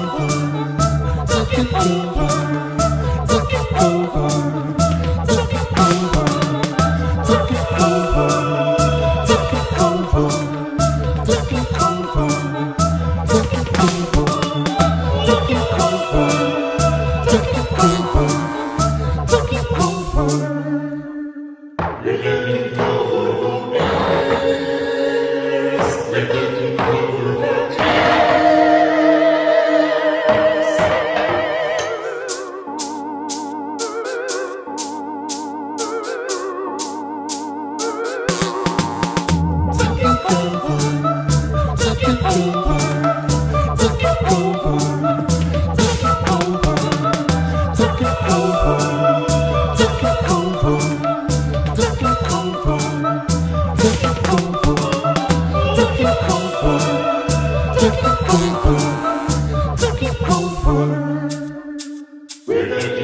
Oh. We're gonna